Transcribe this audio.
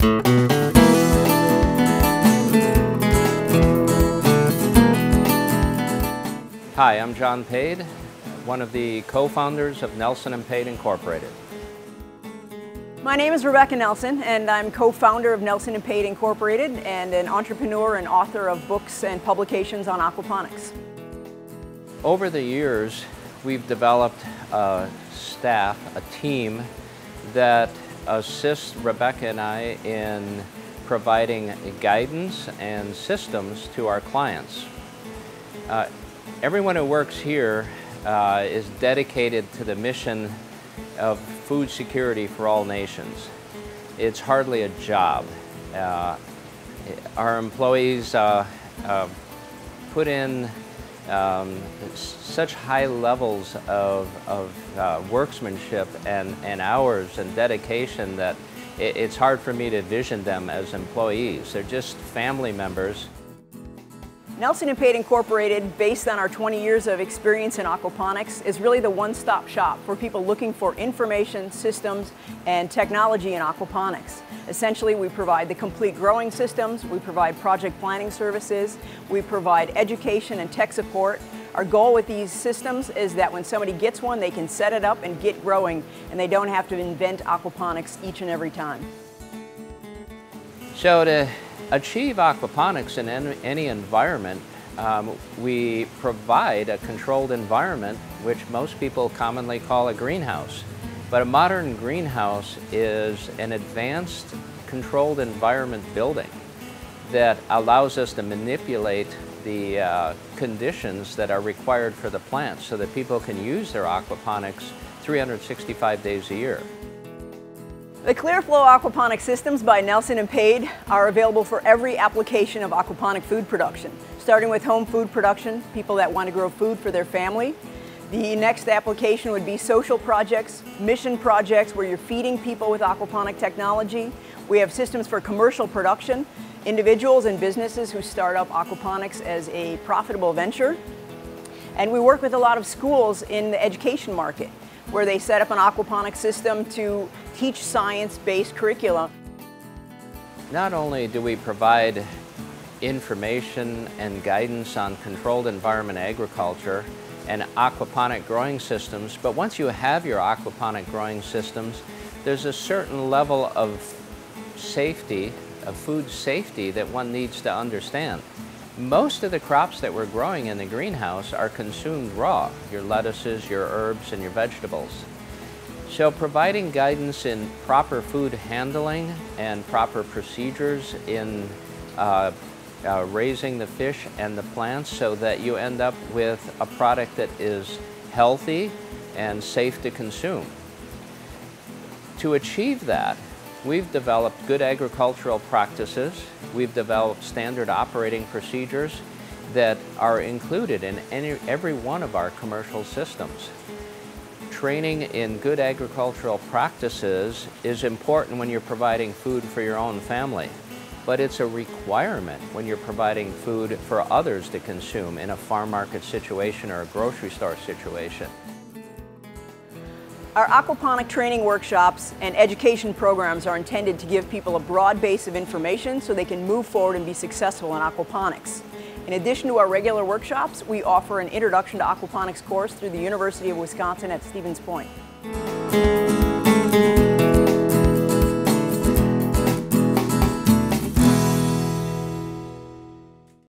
Hi, I'm John Pade, one of the co-founders of Nelson and Pade Incorporated. My name is Rebecca Nelson and I'm co-founder of Nelson and Pade Incorporated and an entrepreneur and author of books and publications on aquaponics. Over the years, we've developed a staff, a team that assists Rebecca and I in providing guidance and systems to our clients. Uh, Everyone who works here uh, is dedicated to the mission of food security for all nations. It's hardly a job. Uh, our employees uh, uh put in um, such high levels of, of uh, workmanship and, and hours and dedication that it, it's hard for me to vision them as employees. They're just family members. Nelson & Pade Incorporated, based on our 20 years of experience in aquaponics, is really the one-stop shop for people looking for information, systems, and technology in aquaponics. Essentially, we provide the complete growing systems, we provide project planning services, we provide education and tech support. Our goal with these systems is that when somebody gets one, they can set it up and get growing, and they don't have to invent aquaponics each and every time. So to achieve aquaponics in any environment, um, we provide a controlled environment, which most people commonly call a greenhouse. But a modern greenhouse is an advanced controlled environment building that allows us to manipulate the uh, conditions that are required for the plants so that people can use their aquaponics 365 days a year. The Clearflow aquaponic systems by Nelson & Pade are available for every application of aquaponic food production, starting with home food production, people that want to grow food for their family. The next application would be social projects, mission projects where you're feeding people with aquaponic technology. We have systems for commercial production, individuals and businesses who start up aquaponics as a profitable venture. And we work with a lot of schools in the education market where they set up an aquaponics system to teach science-based curricula. Not only do we provide information and guidance on controlled environment agriculture and aquaponic growing systems, but once you have your aquaponic growing systems, there's a certain level of safety, of food safety that one needs to understand. Most of the crops that we're growing in the greenhouse are consumed raw, your lettuces, your herbs, and your vegetables. So providing guidance in proper food handling and proper procedures in uh, uh, raising the fish and the plants so that you end up with a product that is healthy and safe to consume. To achieve that, We've developed good agricultural practices. We've developed standard operating procedures that are included in any, every one of our commercial systems. Training in good agricultural practices is important when you're providing food for your own family, but it's a requirement when you're providing food for others to consume in a farm market situation or a grocery store situation. Our aquaponic training workshops and education programs are intended to give people a broad base of information so they can move forward and be successful in aquaponics. In addition to our regular workshops, we offer an Introduction to Aquaponics course through the University of Wisconsin at Stevens Point.